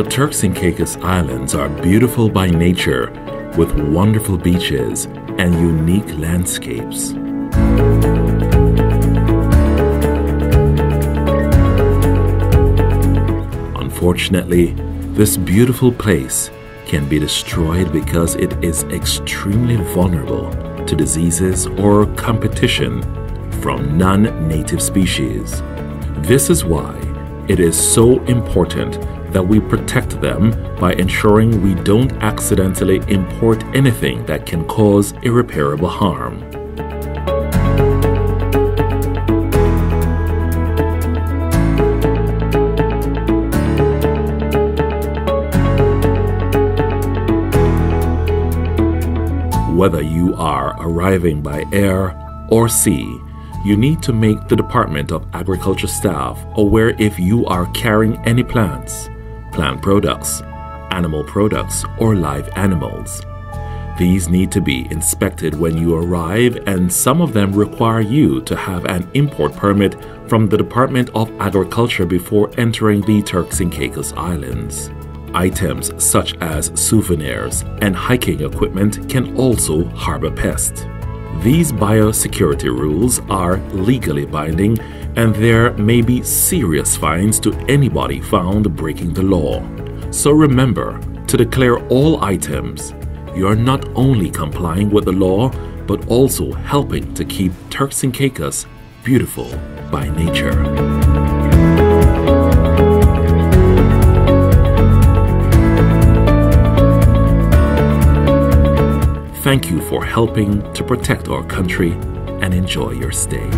The Turks and Caicos Islands are beautiful by nature with wonderful beaches and unique landscapes. Unfortunately, this beautiful place can be destroyed because it is extremely vulnerable to diseases or competition from non native species. This is why it is so important that we protect them by ensuring we don't accidentally import anything that can cause irreparable harm. Whether you are arriving by air or sea, you need to make the Department of Agriculture staff aware if you are carrying any plants, plant products, animal products, or live animals. These need to be inspected when you arrive, and some of them require you to have an import permit from the Department of Agriculture before entering the Turks and Caicos Islands. Items such as souvenirs and hiking equipment can also harbor pests. These biosecurity rules are legally binding and there may be serious fines to anybody found breaking the law. So remember to declare all items. You are not only complying with the law, but also helping to keep Turks and Caicos beautiful by nature. Thank you for helping to protect our country and enjoy your stay.